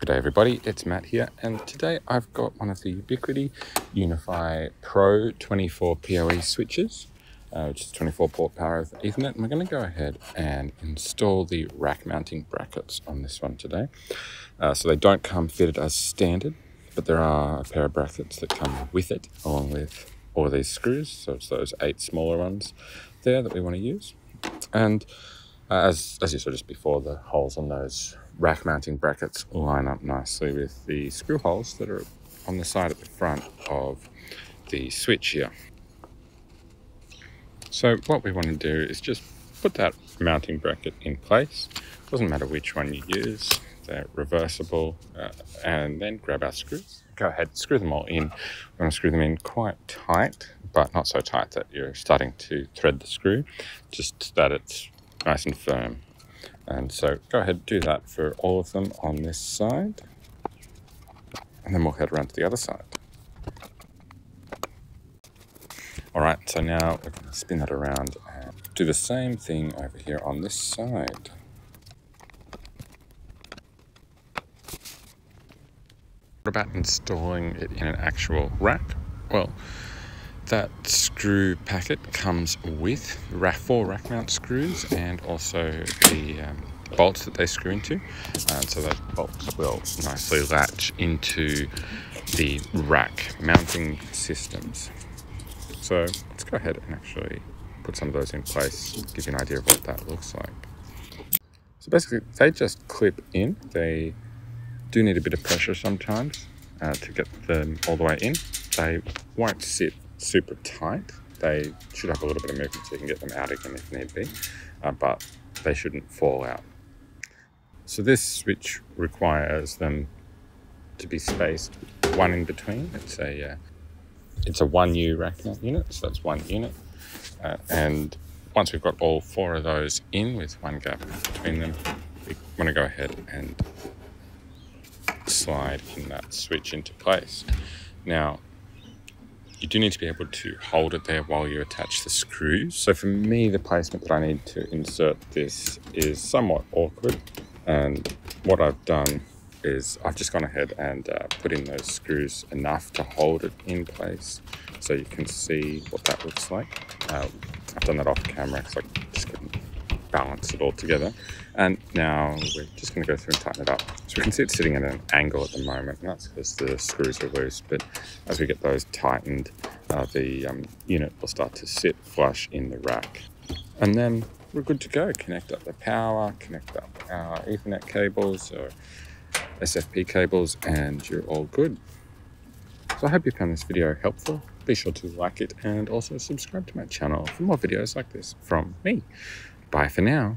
Good day everybody, it's Matt here and today I've got one of the Ubiquiti UniFi Pro 24 PoE switches uh, which is 24 port power Ethernet and we're going to go ahead and install the rack mounting brackets on this one today. Uh, so they don't come fitted as standard but there are a pair of brackets that come with it along with all these screws. So it's those eight smaller ones there that we want to use. And uh, as, as you saw just before the holes on those rack mounting brackets line up nicely with the screw holes that are on the side at the front of the switch here. So what we want to do is just put that mounting bracket in place. Doesn't matter which one you use, they're reversible. Uh, and then grab our screws. Go ahead, screw them all in. We're going to screw them in quite tight, but not so tight that you're starting to thread the screw, just that it's nice and firm and so go ahead and do that for all of them on this side. And then we'll head around to the other side. All right, so now we're going to spin that around and do the same thing over here on this side. What about installing it in an actual rack? Well, that screw packet comes with four rack mount screws and also the um, bolts that they screw into. And so those bolts will nicely latch into the rack mounting systems. So let's go ahead and actually put some of those in place, give you an idea of what that looks like. So basically they just clip in. They do need a bit of pressure sometimes uh, to get them all the way in. They won't sit super tight. They should have a little bit of movement so you can get them out again if need be, uh, but they shouldn't fall out. So this switch requires them to be spaced one in between. It's a uh, it's a one U rack unit, so that's one unit. Uh, and once we've got all four of those in with one gap between them, we want to go ahead and slide in that switch into place. Now, do need to be able to hold it there while you attach the screws. So for me, the placement that I need to insert this is somewhat awkward. And what I've done is I've just gone ahead and uh, put in those screws enough to hold it in place so you can see what that looks like. Uh, I've done that off camera because I just couldn't balance it all together. And now we're just going to go through and tighten it up. So we can see it's sitting at an angle at the moment, and that's because the screws are loose. But as we get those tightened, uh, the um, unit will start to sit flush in the rack. And then we're good to go. Connect up the power, connect up our Ethernet cables or SFP cables, and you're all good. So I hope you found this video helpful. Be sure to like it and also subscribe to my channel for more videos like this from me. Bye for now.